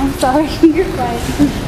I'm sorry, you're fine.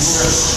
Yes.